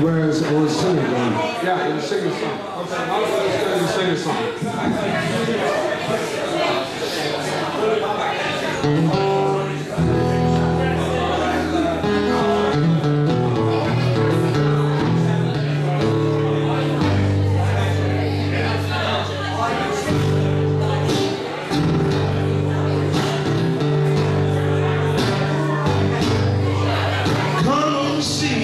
Whereas it was singing then. Yeah, it was singing a song. Okay, I'll let us go and sing a song. Thank